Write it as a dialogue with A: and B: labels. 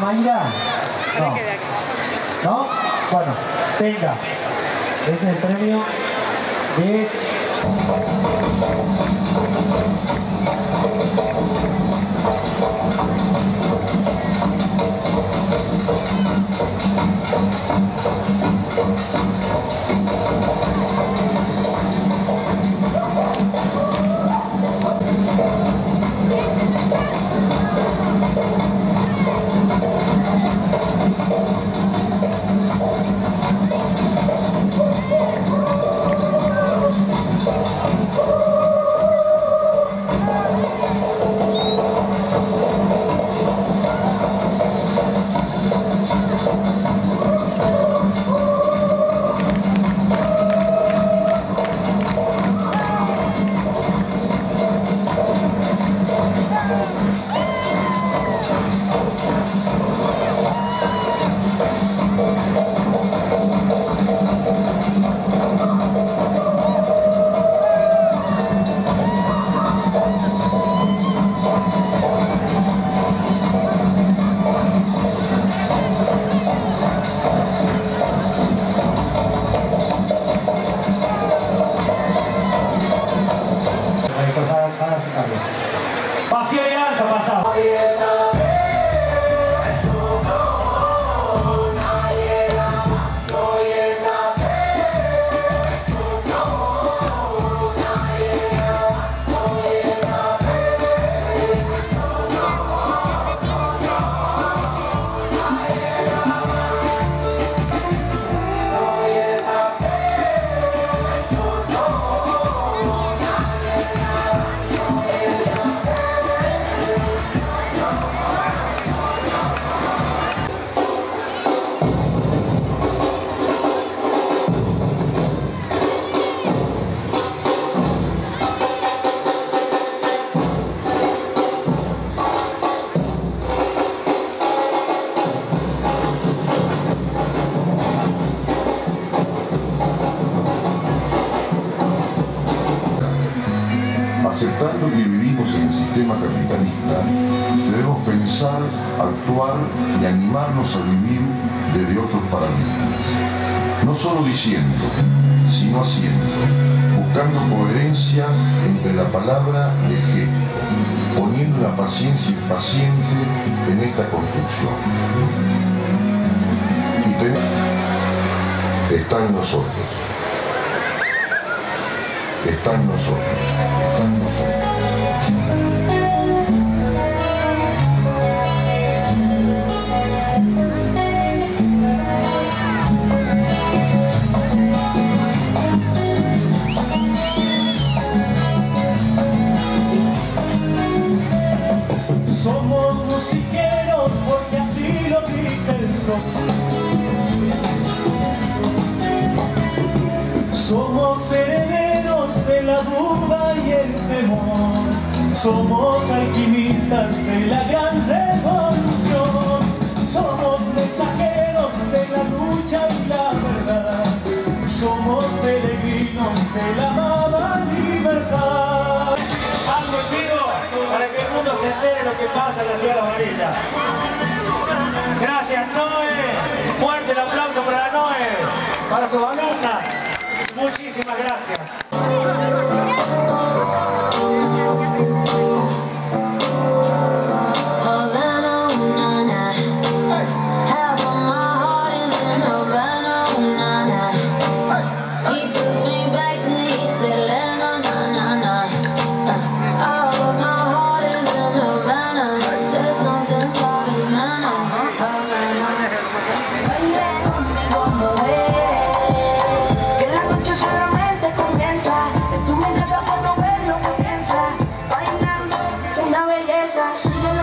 A: Mayra. No. ¿No? Bueno, tenga. Ese es el premio de...
B: Aceptando que vivimos en el sistema capitalista, debemos pensar, actuar y animarnos a vivir desde otros paradigmas. No solo diciendo, sino haciendo, buscando coherencia entre la palabra y el gesto, poniendo la paciencia impaciente en esta construcción. Y ten- está en nosotros está en nosotros, está en nosotros.
C: Temor. Somos alquimistas de la gran revolución. Somos mensajeros de la lucha y la verdad. Somos peregrinos de la amada libertad.
A: Algo pido para que el mundo se entere lo que pasa en la ciudad de la Varilla. Gracias, Noé. Fuerte el aplauso para Noé, para sus alumnas. Muchísimas gracias. 暂时的。